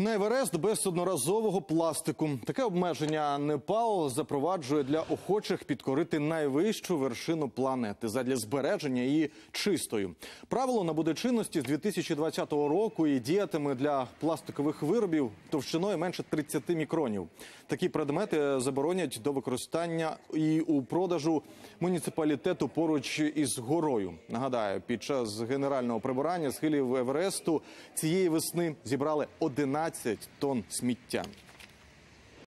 На Еверест без одноразового пластику. Таке обмеження НЕПАО запроваджує для охочих підкорити найвищу вершину планети задля збереження її чистою. Правило набуде чинності з 2020 року і діятиме для пластикових виробів товщиною менше 30 мікронів. Такі предмети заборонять до використання і у продажу муніципалітету поруч із горою. Нагадаю, під час генерального прибирання схилів Евересту цієї весни зібрали 11 тонн сміття.